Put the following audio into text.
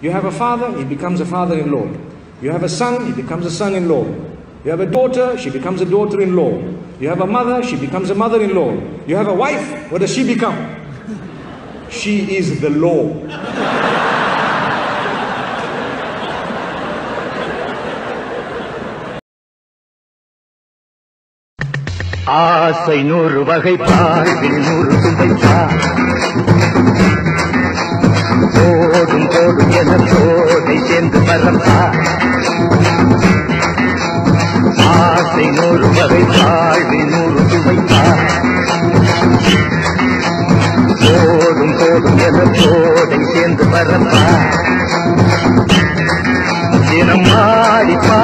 You have a father, he becomes a father in law. You have a son, he becomes a son in law. You have a daughter, she becomes a daughter in law. You have a mother, she becomes a mother in law. You have a wife, what does she become? She is the law. ஆசை நூறு வகை வாழ்வில் நூறு எனக்கோதை சேர்ந்து வரப்பா ஆசை நூறு வகை தாழ்வி நூறு சுவைப்பா போதும் போதும் எனக்கோதை சேர்ந்து வரப்பா தினம் ஆடிப்பா